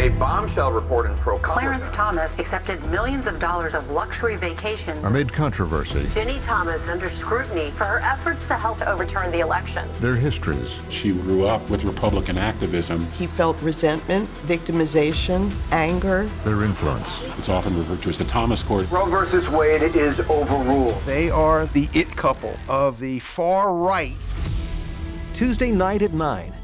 A bombshell report in Pro. Clarence Thomas accepted millions of dollars of luxury vacations. Amid controversy. Ginni Thomas under scrutiny for her efforts to help overturn the election. Their histories. She grew up with Republican activism. He felt resentment, victimization, anger. Their influence. It's often referred to as the Thomas Court. Roe versus Wade is overruled. They are the it couple of the far right. Tuesday night at 9